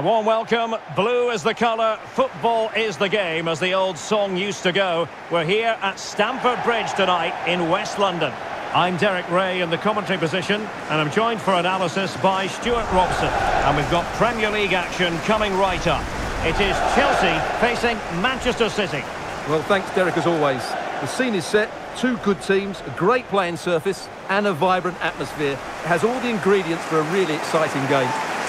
A warm welcome. Blue is the colour, football is the game, as the old song used to go. We're here at Stamford Bridge tonight in West London. I'm Derek Ray in the commentary position, and I'm joined for analysis by Stuart Robson. And we've got Premier League action coming right up. It is Chelsea facing Manchester City. Well, thanks, Derek, as always. The scene is set, two good teams, a great playing surface, and a vibrant atmosphere. It has all the ingredients for a really exciting game.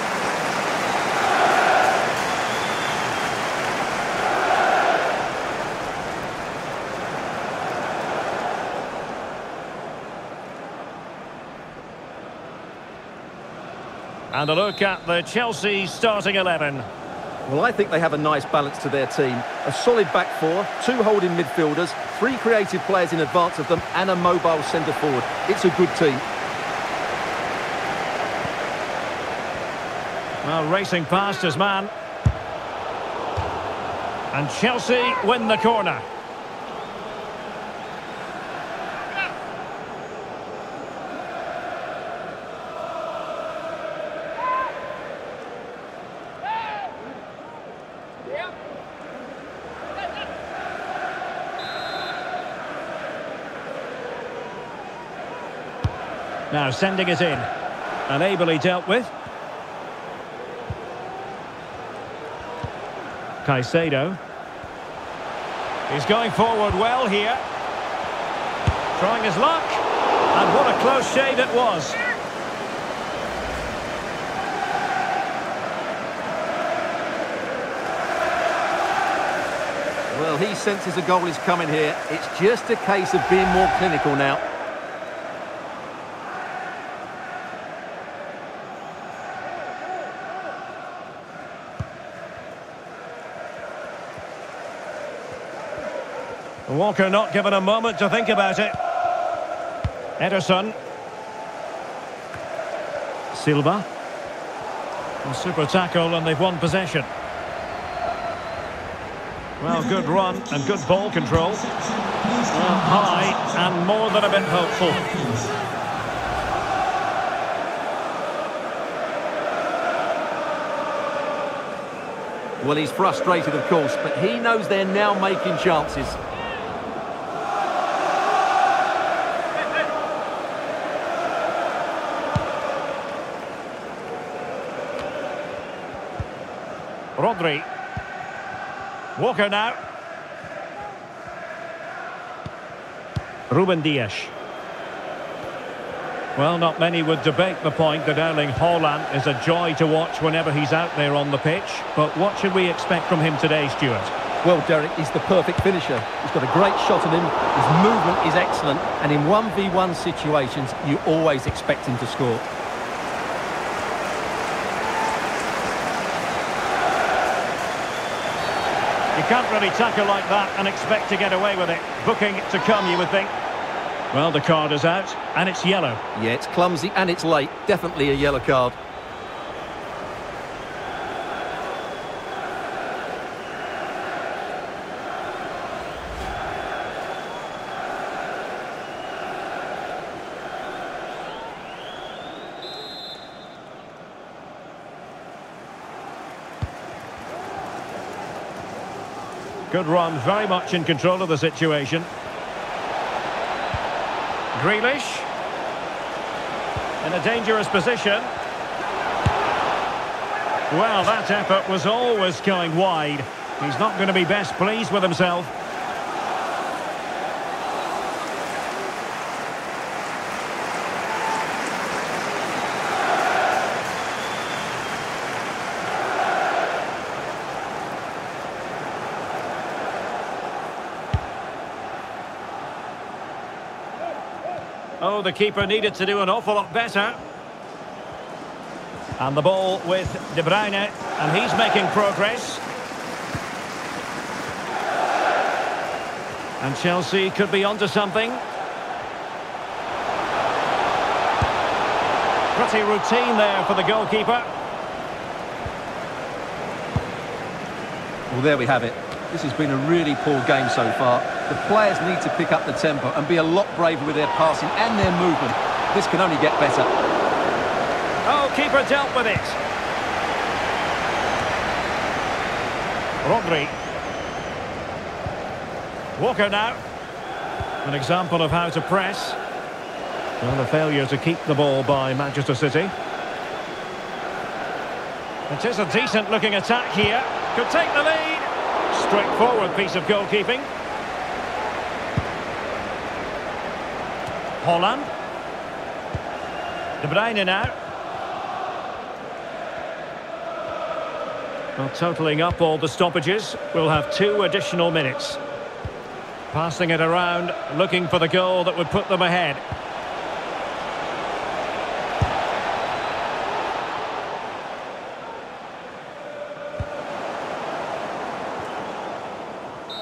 And a look at the Chelsea starting 11. Well, I think they have a nice balance to their team. A solid back four, two holding midfielders, three creative players in advance of them, and a mobile centre forward. It's a good team. Well, racing past his man. And Chelsea win the corner. Now sending it in. And ably dealt with. Caicedo. He's going forward well here. Trying his luck. And what a close shave it was. Well, he senses a goal is coming here. It's just a case of being more clinical now. Walker not given a moment to think about it. Ederson. Silva. A super tackle and they've won possession. Well, good run and good ball control. Well, high and more than a bit hopeful. Well, he's frustrated, of course, but he knows they're now making chances. Rodri. Walker now. Ruben Dias. Well, not many would debate the point that Erling Haaland is a joy to watch whenever he's out there on the pitch. But what should we expect from him today, Stuart? Well, Derek, he's the perfect finisher. He's got a great shot on him, his movement is excellent, and in 1v1 situations, you always expect him to score. Can't really tackle like that and expect to get away with it. Booking to come, you would think. Well, the card is out, and it's yellow. Yeah, it's clumsy and it's late. Definitely a yellow card. Good run, very much in control of the situation. Grealish. In a dangerous position. Well, that effort was always going wide. He's not going to be best pleased with himself. The keeper needed to do an awful lot better. And the ball with De Bruyne, and he's making progress. And Chelsea could be onto something. Pretty routine there for the goalkeeper. Well, there we have it. This has been a really poor game so far. The players need to pick up the tempo and be a lot braver with their passing and their movement. This can only get better. Oh, keeper dealt with it. Rodri. Walker now. An example of how to press. Well, the failure to keep the ball by Manchester City. It is a decent looking attack here. Could take the lead. Straightforward piece of goalkeeping. Haaland. De Bruyne now. Well, totalling up all the stoppages, we'll have two additional minutes. Passing it around, looking for the goal that would put them ahead.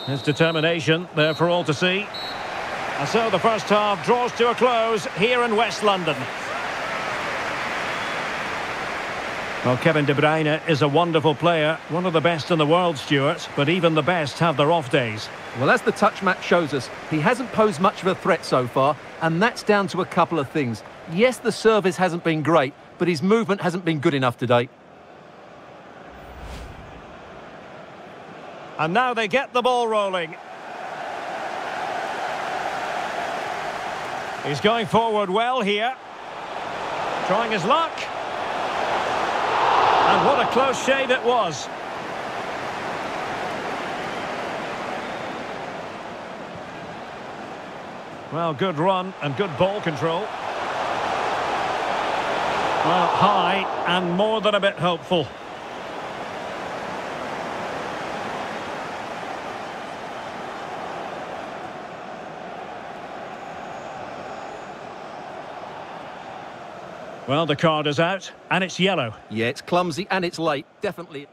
His determination there for all to see. And so the first half draws to a close here in West London. Well, Kevin De Bruyne is a wonderful player, one of the best in the world, Stuart, but even the best have their off days. Well, as the touch map shows us, he hasn't posed much of a threat so far, and that's down to a couple of things. Yes, the service hasn't been great, but his movement hasn't been good enough today. And now they get the ball rolling. He's going forward well here. Trying his luck. And what a close shave it was. Well, good run and good ball control. Well, high and more than a bit hopeful. Well, the card is out, and it's yellow. Yeah, it's clumsy and it's late, definitely.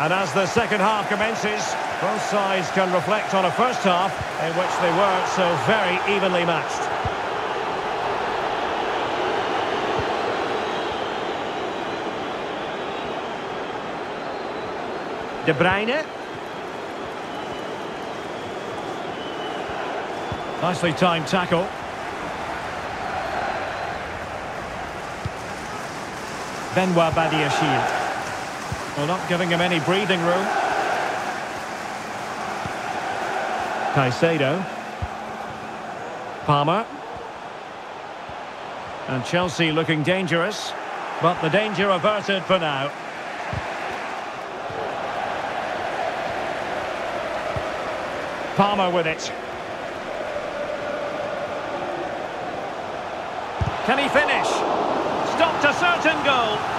And as the second half commences, both sides can reflect on a first half in which they were so very evenly matched. De Bruyne. Nicely timed tackle. Benoit Badiashile. Well, not giving him any breathing room. Caicedo. Palmer. And Chelsea looking dangerous, but the danger averted for now. Palmer with it. Can he finish? Stopped a certain goal.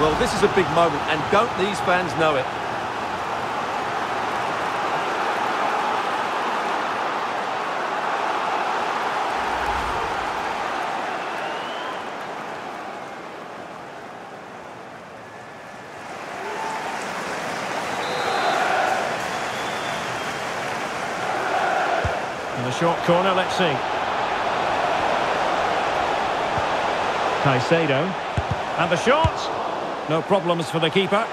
Well, this is a big moment, and don't these fans know it? In the short corner, let's see. Caicedo. And the shot. No problems for the keeper.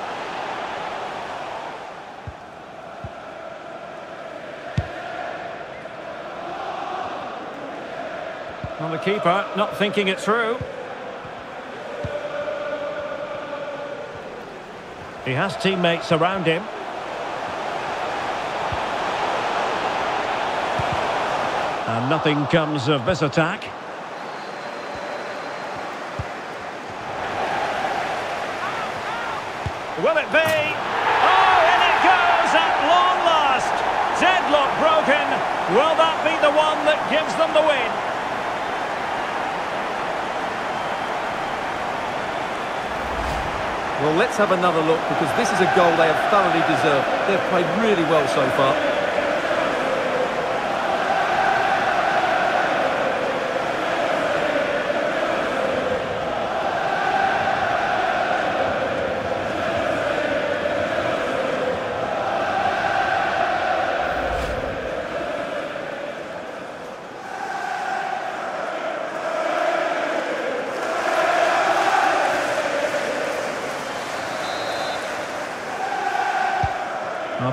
Well, the keeper not thinking it through. He has teammates around him. And nothing comes of this attack. Will? Oh, in it goes at long last. Deadlock broken. Will that be the one that gives them the win? Well, let's have another look because this is a goal they have thoroughly deserved. They've played really well so far.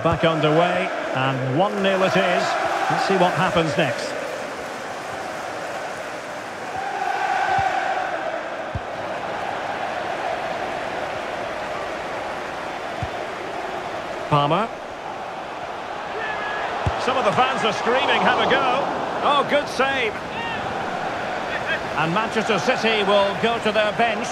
Back underway, and 1-0 it is. Let's see what happens next. Palmer. Some of the fans are screaming, have a go. Oh, good save. And Manchester City will go to their bench.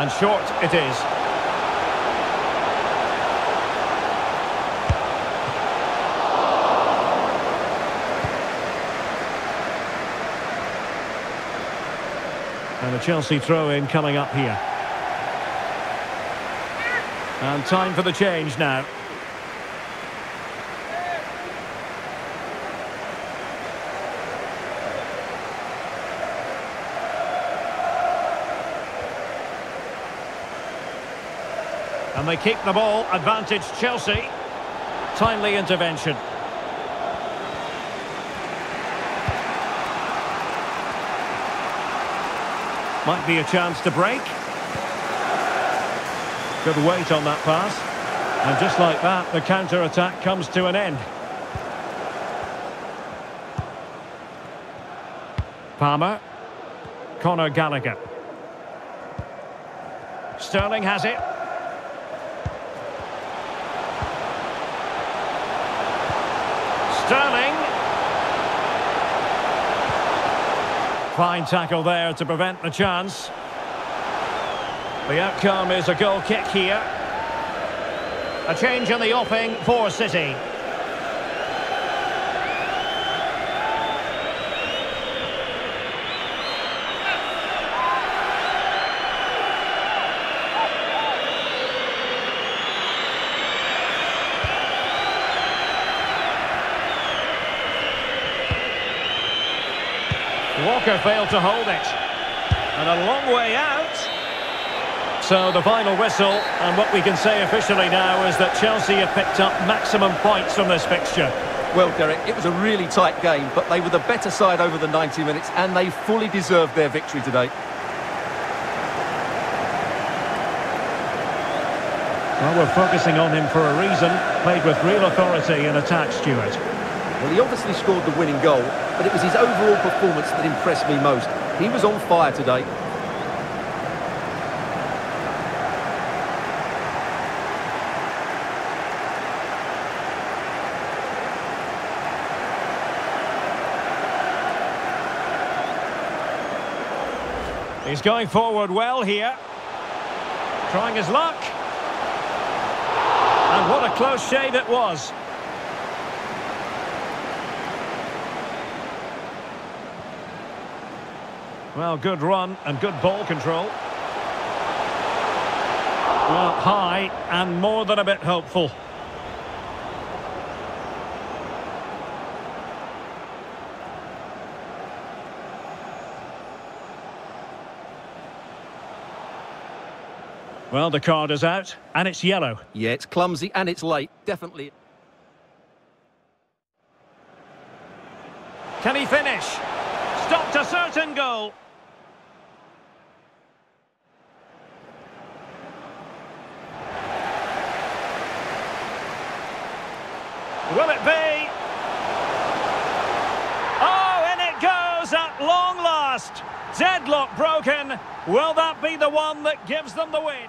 And short it is. And the Chelsea throw-in coming up here. And time for the change now. And they keep the ball, advantage Chelsea. Timely intervention. Might be a chance to break. Good weight on that pass. And just like that, the counter-attack comes to an end. Palmer. Conor Gallagher. Sterling has it. Sterling. Fine tackle there to prevent the chance. The outcome is a goal kick here. A change in the offing for City. Walker failed to hold it. And a long way out. So the final whistle, and what we can say officially now is that Chelsea have picked up maximum points from this fixture. Well, Derek, it was a really tight game, but they were the better side over the 90 minutes, and they fully deserved their victory today. Well, we're focusing on him for a reason. Played with real authority in attack, Stuart. Well, he obviously scored the winning goal, but it was his overall performance that impressed me most. He was on fire today. He's going forward well here. Trying his luck. And what a close shave it was. Well, good run and good ball control. Well, high and more than a bit hopeful. Well, the card is out, and it's yellow. Yeah, it's clumsy and it's late, definitely. Can he finish? Stopped a certain goal. Will it be? Oh, in it goes at long last. Deadlock broken. Will that be the one that gives them the win?